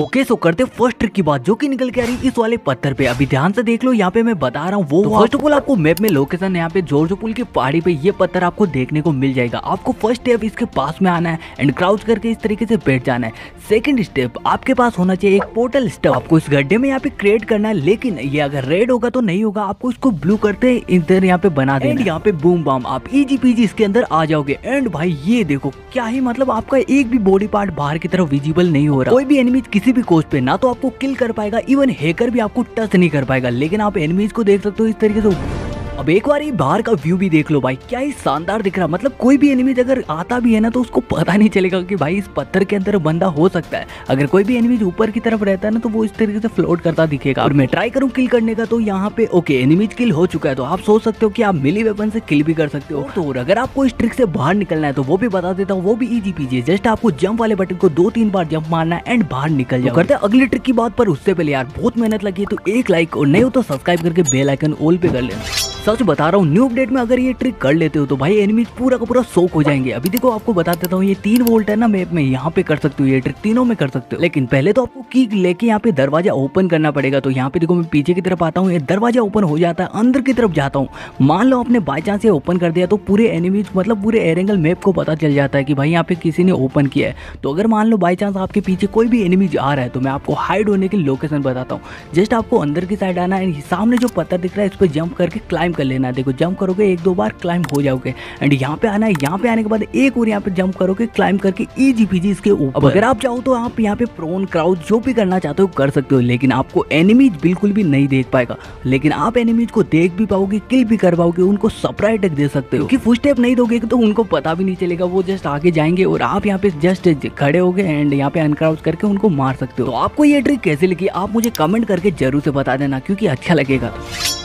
Okay so करते first trick की बात जो कि निकल के आ रही इस वाले पत्थर पे। अभी ध्यान से देख लो यहाँ पे मैं बता रहा हूँ वो फ़र्स्ट ऑफ़ ऑल आपको मैप में लोकेशन यहाँ पे जोरजो पुल की पहाड़ी पे ये पत्थर आपको देखने को मिल जाएगा। आपको फ़र्स्ट स्टेप इसके पास में आना है एंड क्राउच करके इस तरीके से बैठ जाना है। सेकंड स्टेप आपके पास होना चाहिए एक पोर्टल स्टेप आपको इस गड्ढे में यहाँ पे क्रिएट करना है लेकिन ये अगर रेड होगा तो नहीं होगा। आपको इसको ब्लू करते इधर यहाँ पे बना देना यहाँ पे बूम बाम आप इजी पीजी इसके अंदर आ जाओगे। एंड भाई ये देखो क्या ही मतलब आपका एक भी बॉडी पार्ट बाहर की तरफ़ विजिबल नहीं हो रहा। कोई भी एनिमीज किसी भी कोस्ट पे ना तो आपको किल कर पाएगा इवन हैकर भी आपको टच नहीं कर पाएगा, लेकिन आप एनिमीज को देख सकते हो इस तरीके से। अब एक बार ये बाहर का व्यू भी देख लो भाई, क्या ही शानदार दिख रहा मतलब कोई भी एनिमीज अगर आता भी है ना तो उसको पता नहीं चलेगा कि भाई इस पत्थर के अंदर बंदा हो सकता है। अगर कोई भी एनिमीज ऊपर की तरफ़ रहता है ना तो वो इस तरीके से फ्लोट करता दिखेगा। और मैं ट्राई करूँ किल करने का तो यहाँ पे ओके एनिमीज किल हो चुका है तो आप सोच सकते हो कि आप मिली वेपन से किल भी कर सकते हो। तो अगर आपको इस ट्रिक से बाहर निकलना है तो वो भी बता देता हूँ, वो भी इजी पीजिए जस्ट आपको जंप वाले बटन को दो तीन बार जंप मारना है एंड बाहर निकल जाओ। करते अगली ट्रिक की बात पर, उससे पहले यार, बहुत मेहनत लगी है तो एक लाइक और नहीं हो तो सब्सक्राइब करके बेल आइकन ऑल पे कर लेना। सच बता रहा हूँ न्यू अपडेट में अगर ये ट्रिक कर लेते हो तो भाई एनिमीज पूरा का पूरा सोक हो जाएँगे। अभी देखो, आपको बता देता हूँ, ये तीन वोल्ट है ना मैप में, यहाँ पे कर सकते हो ये ट्रिक तीनों में कर सकते हो। लेकिन पहले तो आपको की लेके यहाँ पे दरवाज़ा ओपन करना पड़ेगा। तो यहाँ पे देखो, मैं पीछे की तरफ़ आता हूँ, ये दरवाज़ा ओपन हो जाता है, अंदर की तरफ़ जाता हूँ। मान लो आपने बाई चांस ये ओपन कर दिया तो पूरे एनिमीज मतलब पूरे एरेंगल मैप को पता चल जाता है कि भाई यहाँ पे किसी ने ओपन किया है। तो अगर मान लो बाई चांस आपके पीछे कोई भी एनिमीज आ रहा है तो मैं आपको हाइड होने की लोकेशन बताता हूँ। जस्ट आपको अंदर की साइड आना है, सामने जो पत्थर दिख रहा है इस पर जंप करके क्लाइम कर लेना है। देखो जंप करोगे, एक दो बार क्लाइम हो जाओगे। एंड यहाँ पे आना है, यहाँ पे आने के बाद एक और यहाँ पे जंप करोगे क्लाइम करके इजी पीजी इसके ऊपर। अगर आप चाहो तो आप यहाँ पे प्रोन क्राउड जो भी करना चाहते हो, कर सकते हो, लेकिन आपको एनिमीज बिल्कुल भी नहीं देख पाएगा। लेकिन आप एनिमीज को देख भी पाओगे किल भी कर पाओगे, उनको सरप्राइज़ दे सकते हो। कि फुल स्टेप नहीं दोगे तो उनको पता भी नहीं चलेगा, वो जस्ट आगे जाएँगे और आप यहाँ पे जस्ट खड़े हो गए एंड यहाँ पे अनक्राउड करके उनको मार सकते हो। तो आपको ये ट्रिक कैसे लगी, आप मुझे कमेंट करके ज़रूर से बता देना, क्योंकि अच्छा लगेगा।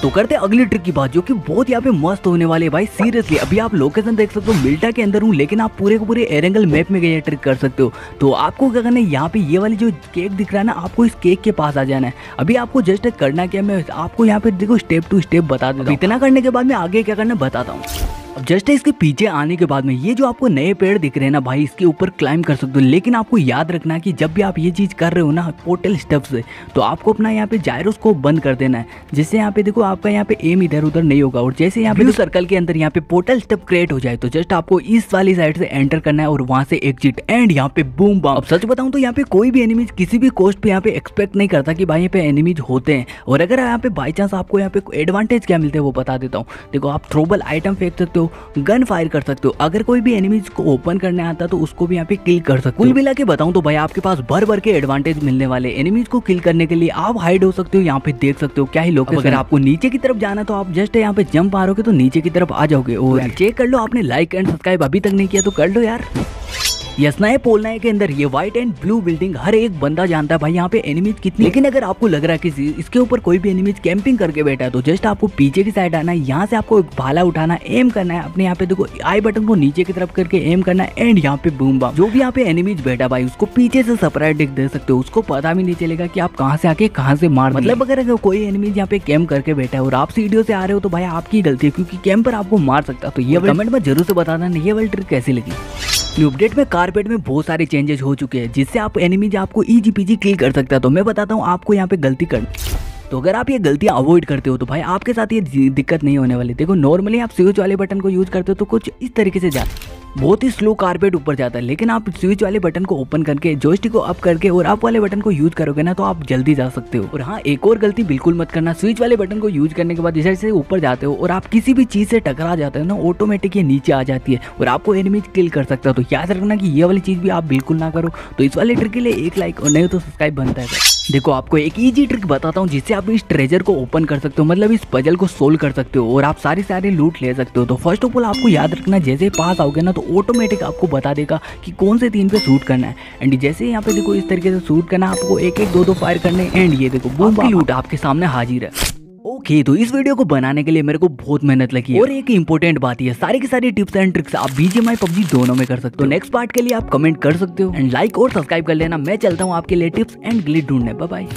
तो करते अगली ट्रिक की बात जो कि बहुत यहाँ पे मस्त होने वाले भाई सीरियसली अभी आप लोकेशन देख सकते हो मिल्टा के अंदर हूँ लेकिन आप पूरे को पूरे एरेंगल मैप में गए ट्रिक कर सकते हो। तो आपको क्या करना है यहाँ पे ये वाली जो केक दिख रहा है ना आपको इस केक के पास आ जाना है। अभी आपको जस्ट करना क्या मैं आपको यहाँ पे देखो स्टेप टू स्टेप बता देता हूँ। इतना करने के बाद में आगे क्या करना बताता हूँ। अब जस्ट इसके पीछे आने के बाद में ये जो आपको नए पेड़ दिख रहे हैं ना भाई इसके ऊपर क्लाइम कर सकते हो लेकिन आपको याद रखना कि जब भी आप ये चीज़ कर रहे हो ना पोर्टल स्टेप से तो आपको अपना यहाँ पे जायरोस को बंद कर देना है जिससे यहाँ पे देखो आपका यहाँ पे एम इधर उधर नहीं होगा और जैसे यहाँ पे सर्कल के अंदर यहाँ पे पोर्टल स्टेप क्रिएट हो जाए तो जस्ट आपको इस वाली साइड से एंटर करना है और वहाँ से एग्जिट एंड यहाँ पे बूम बम अब सच बताऊँ तो यहाँ पे कोई भी एनिमीज किसी भी कोस्ट पे यहाँ पे एक्सपेक्ट नहीं करता कि भाई यहाँ पे एनिमीज होते हैं और अगर यहाँ पे बाई चांस आपको यहाँ पे एडवांटेज क्या मिलते हैं वो बता देता हूँ देखो आप थ्रोबल आइटम फेंक सकते हो गन फायर फायर कर सकते हो। अगर कोई भी एनिमीज को ओपन करने आता तो उसको भी यहाँ पे किल कर सकते हो। कुल मिला के बताऊँ तो भाई आपके पास भर भर के एडवांटेज मिलने वाले एनिमीज को किल करने के लिए आप हाइड हो सकते हो यहाँ पे देख सकते हो। क्या ही लोग अगर आपको नीचे की तरफ़ जाना तो आप जस्ट यहाँ पे जंप मारोगे तो नीचे की तरफ़ आ जाओगे। और चेक कर लो आपने लाइक एंड सब्सक्राइब अभी तक नहीं किया तो कर लो यार। यसनाए पोलनाए के अंदर ये व्हाइट एंड ब्लू बिल्डिंग हर एक बंदा जानता है भाई यहाँ पे एनिमीज कितनी लेकिन अगर आपको लग रहा है कि इसके ऊपर कोई भी एनिमीज कैंपिंग करके बैठा है तो जस्ट आपको पीछे की साइड आना है यहाँ से आपको एक भाला उठाना एम करना है अपने यहाँ पे देखो आई बटन को नीचे की तरफ़ करके एम करना है एंड यहाँ पे बूम बम जो भी यहाँ पे एनिमीज बैठा भाई उसको पीछे से सरप्राइज़ दिख दे सकते हो उसको पता भी नहीं चलेगा की आप कहाँ से आके कहाँ से मार मतलब अगर अगर कोई एनिमीज यहाँ पे कैम्प करके बैठा है और आप सीडियो से आ रहे हो तो भाई आपकी गलती है क्योंकि कैंप पर आपको मार सकता तो ये कमेंट में ज़रूर से बताना ये वाली ट्रिक कैसी लगी? न्यू अपडेट में कारपेट में बहुत सारे चेंजेस हो चुके हैं, जिससे आप एनिमीज आपको इजी पीजी क्लिक कर सकता है। तो मैं बताता हूँ आपको यहाँ पे गलती कर तो अगर आप ये गलती अवॉइड करते हो तो भाई आपके साथ ये दिक्कत नहीं होने वाली। देखो नॉर्मली आप स्विच वाले बटन को यूज़ करते हो तो कुछ इस तरीके से जा बहुत ही स्लो कारपेट ऊपर जाता है, लेकिन आप स्विच वाले बटन को ओपन करके जोस्टिक को अप करके और आप वाले बटन को यूज़ करोगे ना तो आप जल्दी जा सकते हो। और हाँ एक और गलती बिल्कुल मत करना स्विच वाले बटन को यूज़ करने के बाद जैसे ऊपर जाते हो और आप किसी भी चीज़ से टकरा जाते हो ना ऑटोमेटिक ये नीचे आ जाती है और आपको एनिमी किल कर सकता है। तो याद रखना कि ये वाली चीज़ भी आप बिल्कुल ना करो। तो इस वाले ट्रिक के लिए एक लाइक और नहीं तो सब्सक्राइब बनता है। देखो आपको एक इजी ट्रिक बताता हूँ जिससे आप इस ट्रेजर को ओपन कर सकते हो मतलब इस पजल को सोल्व कर सकते हो और आप सारे सारे लूट ले सकते हो। तो फ़र्स्ट ऑफ़ ऑल आपको याद रखना जैसे पास आओगे ना तो ऑटोमेटिक आपको बता देगा कि कौन से तीन पे शूट करना है। एंड जैसे यहाँ पे देखो इस तरीके से शूट करना आपको एक एक दो दो फायर करने एंड ये देखो बूम की लूट आपके सामने हाजिर है। ओके तो इस वीडियो को बनाने के लिए मेरे को बहुत मेहनत लगी और एक इंपॉर्टेंट बात है सारी की सारी टिप्स एंड ट्रिक्स आप बीजेमआई पबजी दोनों में कर सकते हो। नेक्स्ट पार्ट के लिए आप कमेंट कर सकते हो। एंड लाइक और सब्सक्राइब कर लेना। मैं चलता हूँ आपके लिए टिप्स एंड ग्लिट ढूँढने। बाय